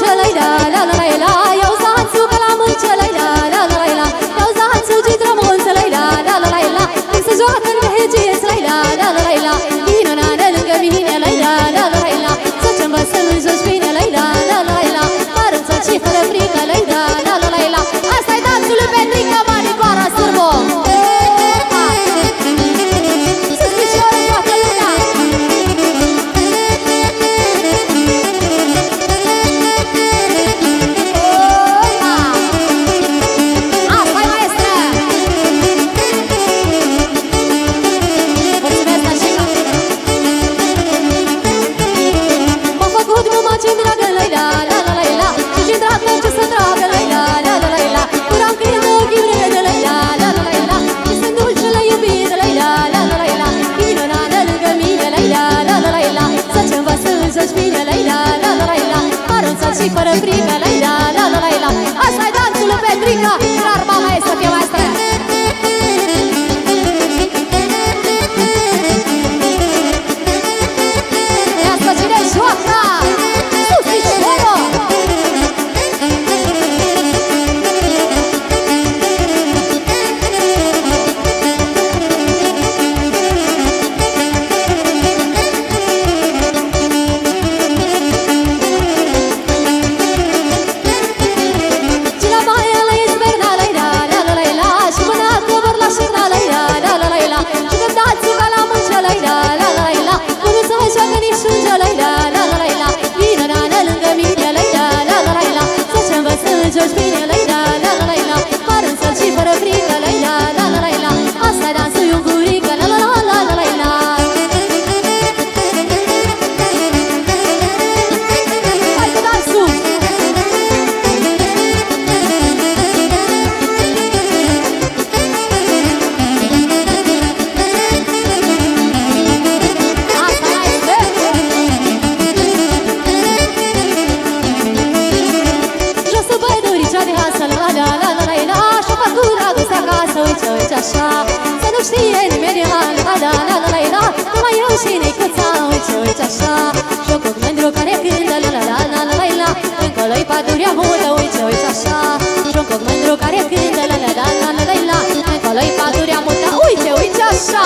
ছেলেরা și fără primele așa Să nu știe nimeni la la la la la la Numai eu și Nicuța uite uite așa Jocul mândru care cântă la la la la la la Încolo-i pădurea mută uite uite așa Jocul mândru care cântă la la la la la la Încolo-i pădurea mută uite uite așa